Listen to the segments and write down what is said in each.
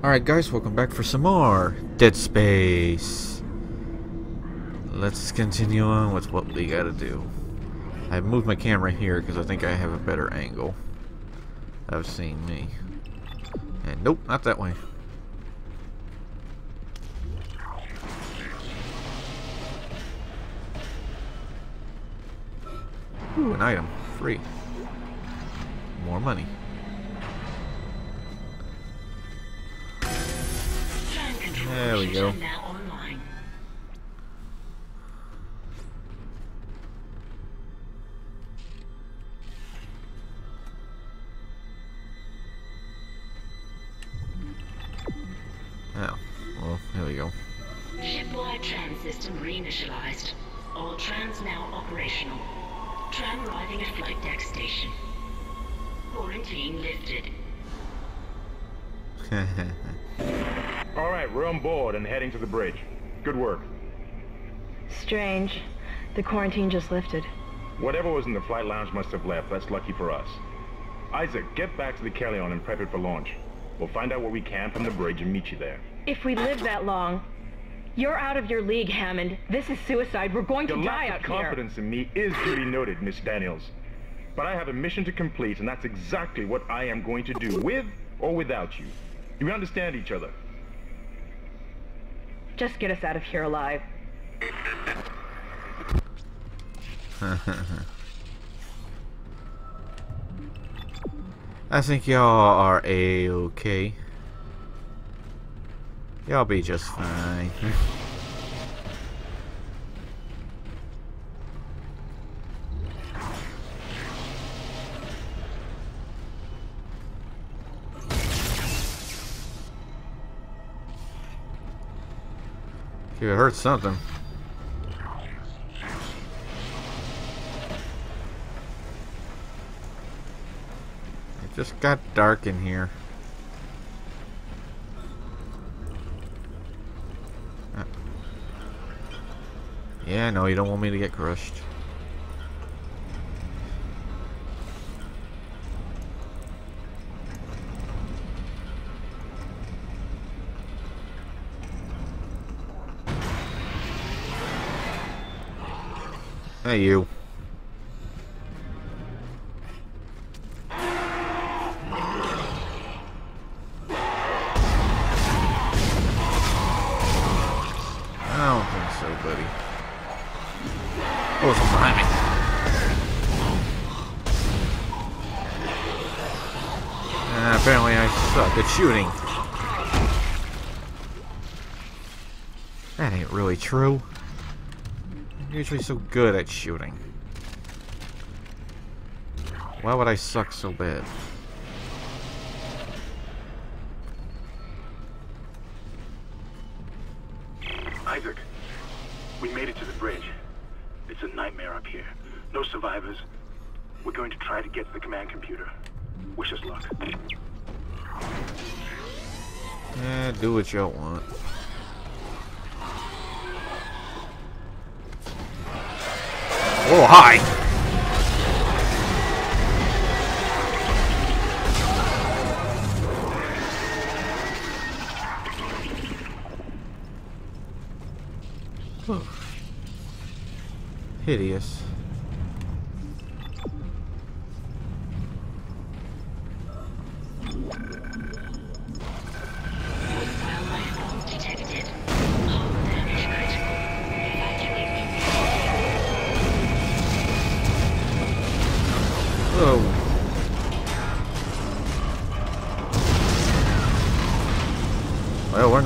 Alright guys, welcome back for some more Dead Space. Let's continue on with what we gotta do. I moved my camera here because I think I have a better angle of seeing me. And nope, not that way. Ooh, an item. Free. More money. There we go. Oh, well, here we go. Shipwide tram system reinitialized. All trams now operational. Tram arriving at flight deck station. Quarantine lifted. All right, we're on board and heading to the bridge. Good work. Strange. The quarantine just lifted. Whatever was in the flight lounge must have left. That's lucky for us. Isaac, get back to the Kellion and prep it for launch. We'll find out what we can from the bridge and meet you there. If we live that long, you're out of your league, Hammond. This is suicide. We're going to Your die lack out of here. confidence in me is duly noted, Miss Daniels. But I have a mission to complete, and that's exactly what I am going to do, with or without you. Do we understand each other? Just get us out of here alive. I think y'all are a-okay. Y'all be just fine. If it hurts something. It just got dark in here. Uh. Yeah, no, you don't want me to get crushed. Suck at shooting. That ain't really true. Usually so good at shooting. Why would I suck so bad? Isaac, we made it to the bridge. It's a nightmare up here. No survivors. We're going to try to get to the command computer. Wish us luck. Yeah, do what you want. Oh, hi! Hideous.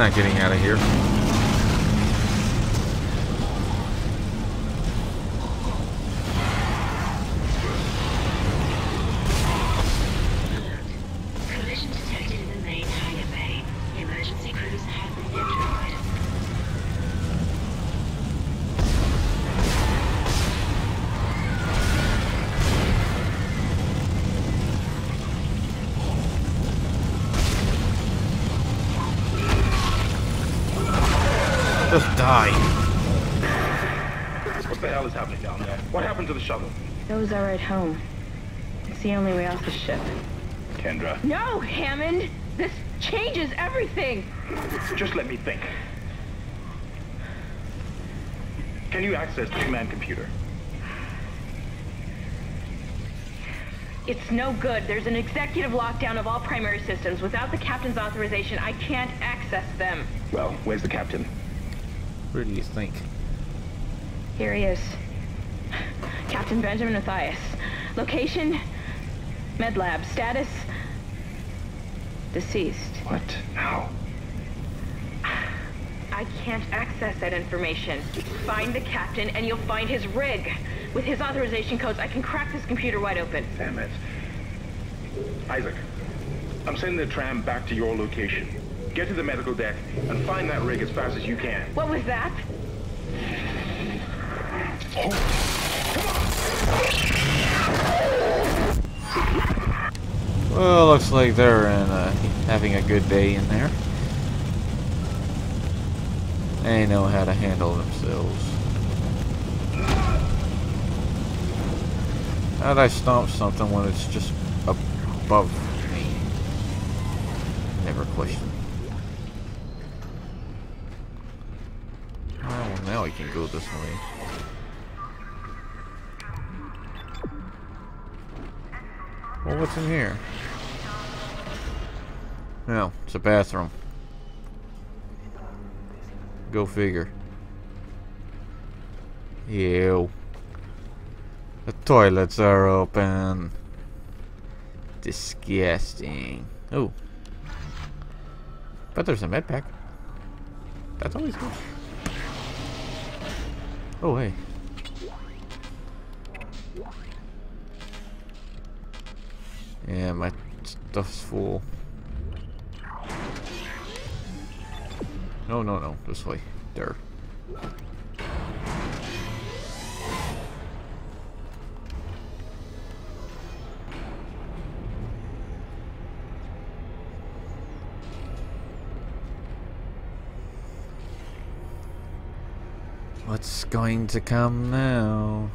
Not getting out of here. Shuttle? are was our ride home. It's the only way off the ship. Kendra. No, Hammond! This changes everything. Just let me think. Can you access the command computer? It's no good. There's an executive lockdown of all primary systems. Without the captain's authorization, I can't access them. Well, where's the captain? Where do you think? Here he is. Captain Benjamin Mathius. Location? Med lab. Status? Deceased. What? How? I can't access that information. Find the captain and you'll find his rig. With his authorization codes, I can crack this computer wide open. Damn it. Isaac, I'm sending the tram back to your location. Get to the medical deck and find that rig as fast as you can. What was that? Oh. Well, looks like they're in, uh, having a good day in there. They know how to handle themselves. How'd I stomp something when it's just above me? Never question. Oh, well, now I can go this way. Well, what's in here? No, it's a bathroom. Go figure. Ew. The toilets are open. Disgusting. Oh. But there's a med pack. That's always good. Oh, hey. My stuff's full. No, no, no. This way. There. What's going to come now?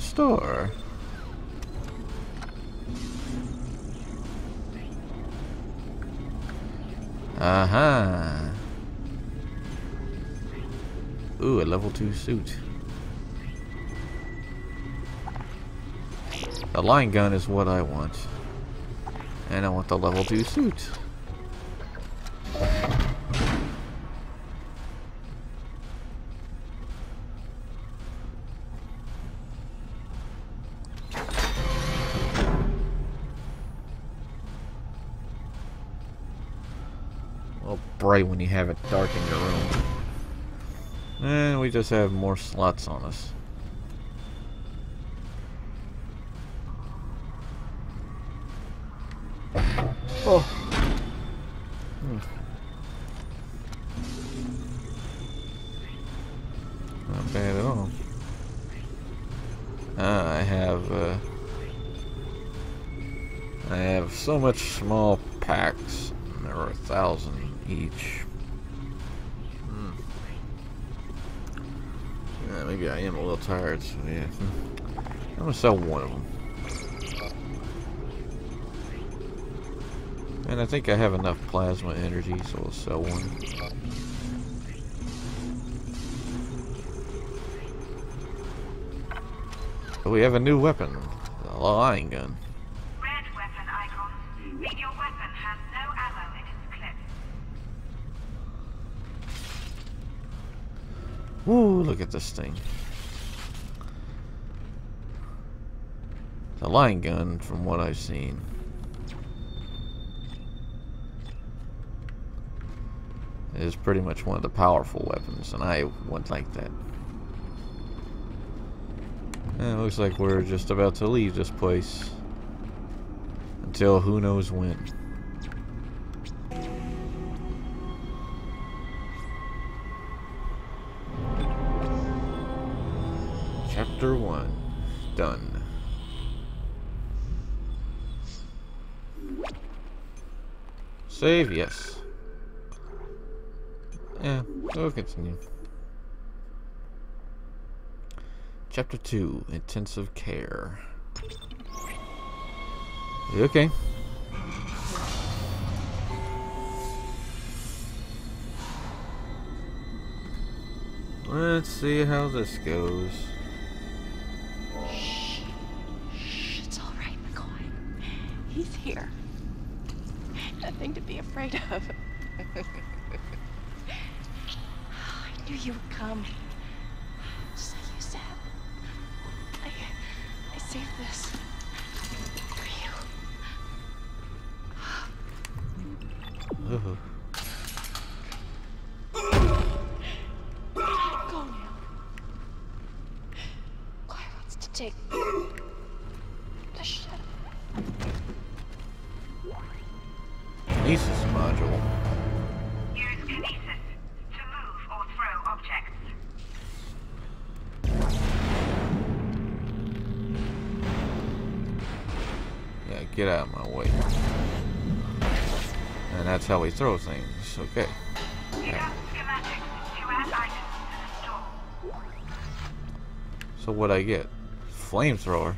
A store. Aha. Ooh, a level 2 suit. The line gun is what I want. And I want the level 2 suit. Bright when you have it dark in your room. And we just have more slots on us. Oh. Hmm. Not bad at all. Uh, I have, uh, I have so much small packs. There are a thousand each. Hmm. Yeah, maybe I am a little tired, so yeah. I'm gonna sell one of them. And I think I have enough plasma energy, so I'll sell one. We have a new weapon, the line gun. Look at this thing. The line gun, from what I've seen. Is pretty much one of the powerful weapons, and I wouldn't like that. And it looks like we're just about to leave this place. Until who knows when. Chapter 1. Done. Save, yes. Yeah, we'll continue. Chapter 2 Intensive Care. Okay. Let's see how this goes. Here. Nothing to be afraid of. I knew you would come. Just like you said. I, I saved this Kinesis module. Use kinesis to move or throw objects. Yeah, get out of my way. And that's how we throw things. Okay. Deduct schematics to add items to the store. So what I get? Flamethrower.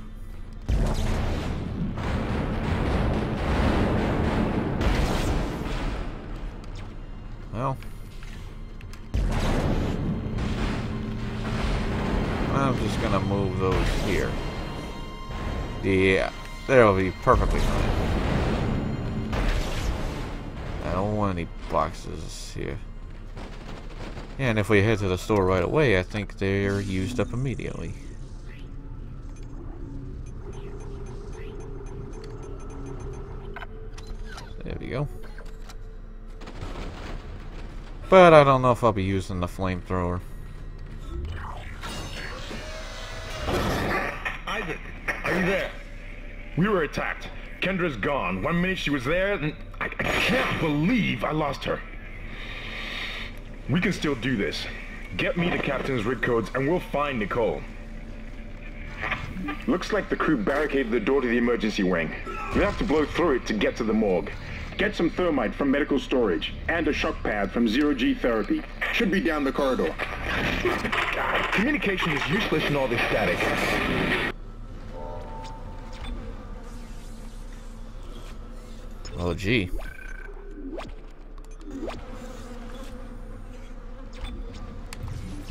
Well. I'm just gonna move those here. Yeah, they'll be perfectly fine. I don't want any boxes here. And if we head to the store right away, I think they're used up immediately. There we go. But I don't know if I'll be using the flamethrower. Isaac, are you there? We were attacked. Kendra's gone. One minute she was there, and I, I can't believe I lost her. We can still do this. Get me the captain's rig codes, and we'll find Nicole. Looks like the crew barricaded the door to the emergency wing. We have to blow through it to get to the morgue. Get some thermite from medical storage, and a shock pad from Zero G Therapy. Should be down the corridor. Communication is useless in all this static. Oh, gee.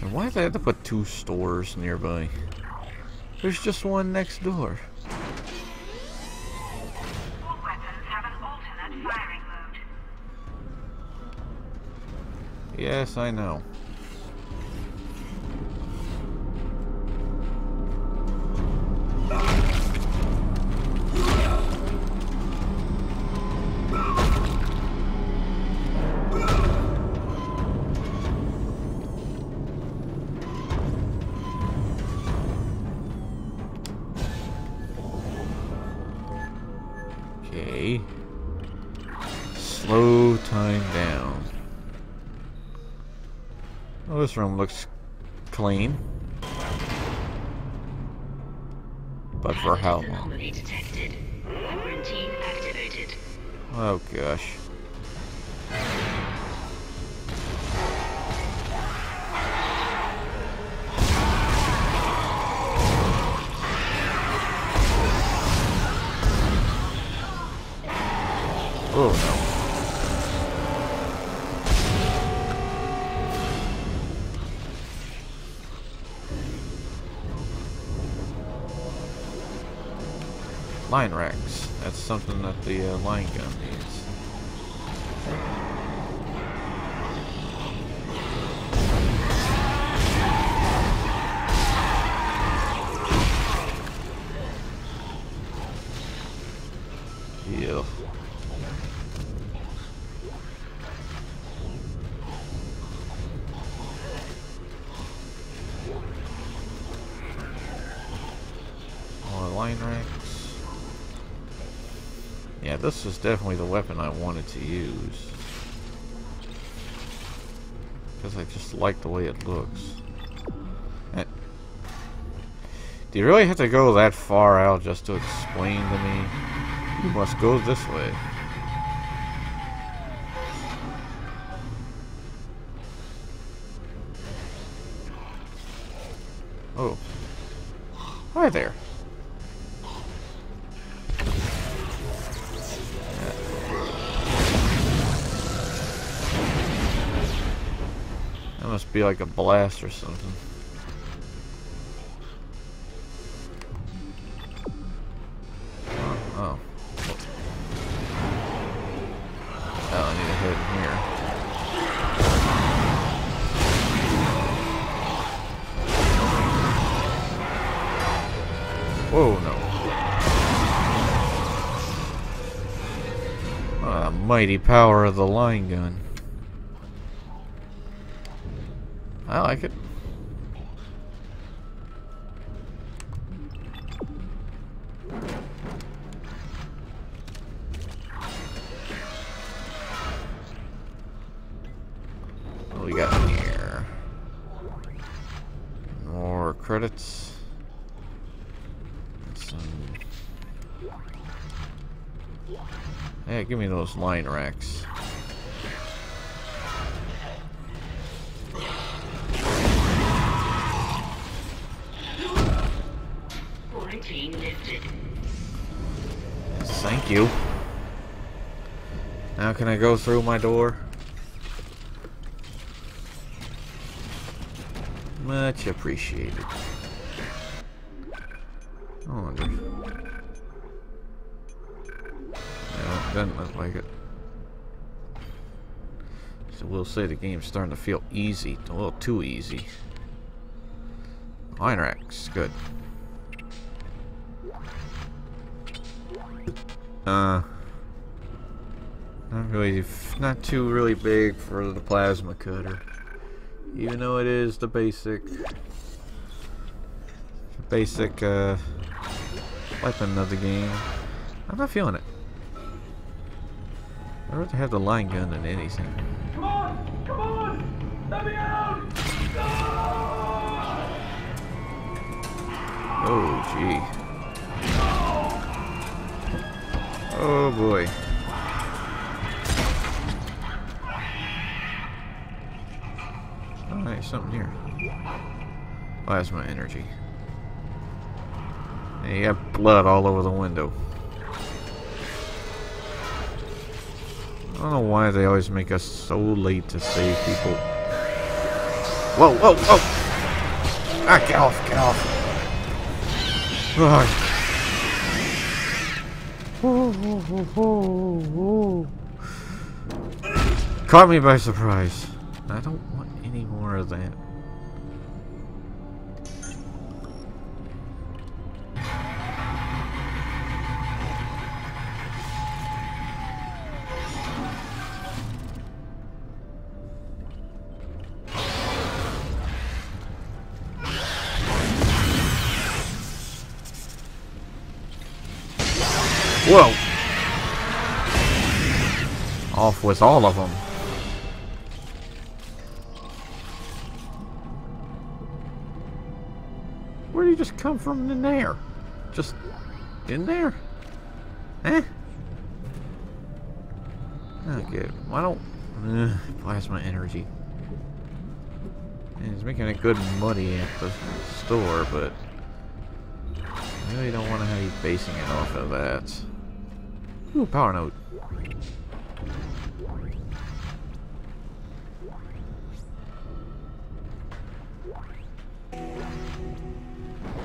And why did they have to put two stores nearby? There's just one next door. Yes, I know. This room looks clean. But for how long? Anomaly detected. Quarantine activated. Oh gosh. Oh no. Line racks. That's something that the uh, line gun needs. this is definitely the weapon I wanted to use. Because I just like the way it looks. Eh. Do you really have to go that far out just to explain to me? You must go this way. Oh. Hi there. Must be like a blast or something. Oh. Oh, oh I need in here. Whoa, no. Ah, mighty power of the line gun. I like it. What we got here? More credits. Some... Hey, give me those line racks. Thank you. Now can I go through my door? Much appreciated. Wonder. No, doesn't look like it. So we'll say the game's starting to feel easy. A little too easy. Line racks, good. Uh, not really, not too really big for the plasma cutter. Even though it is the basic, basic uh, weapon of the game, I'm not feeling it. I'd rather have the line gun than anything. Come on! Come on! Let me out! Oh, gee. Oh boy. Alright, something here. Plasma energy. Hey, you have blood all over the window. I don't know why they always make us so late to save people. Whoa, whoa, whoa! Ah, get off, get off! Caught me by surprise. I don't want any more of that. Whoa! Off with all of them. Where did you just come from in there? Just in there? Eh? Okay, why don't... Uh, plasma energy. He's making it good muddy at the store, but... I really don't want to have you basing it off of that. Ooh, power node.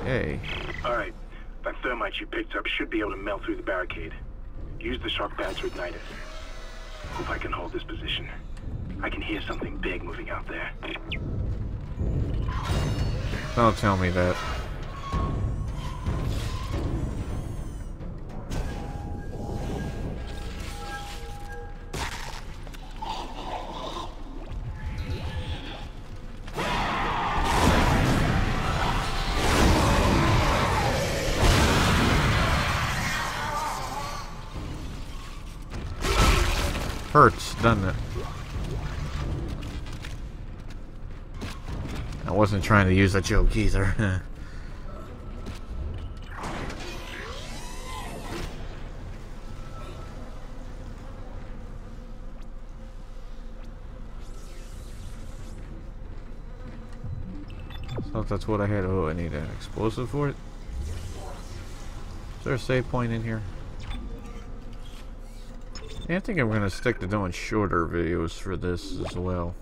Hey. Alright. That thermite you picked up should be able to melt through the barricade. Use the shock pad to ignite it. Hope I can hold this position. I can hear something big moving out there. Don't tell me that. Hurts, doesn't it? I wasn't trying to use a joke either. thought that's what I had. Oh, I need an explosive for it. Is there a save point in here? Yeah, I think I'm going to stick to doing shorter videos for this as well.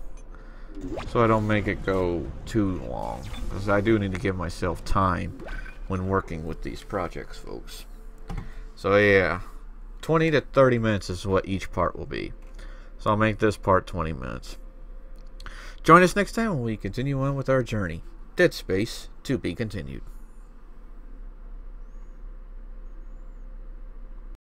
So I don't make it go too long. Because I do need to give myself time when working with these projects, folks. So yeah, 20 to 30 minutes is what each part will be. So I'll make this part 20 minutes. Join us next time when we continue on with our journey. Dead Space to be continued.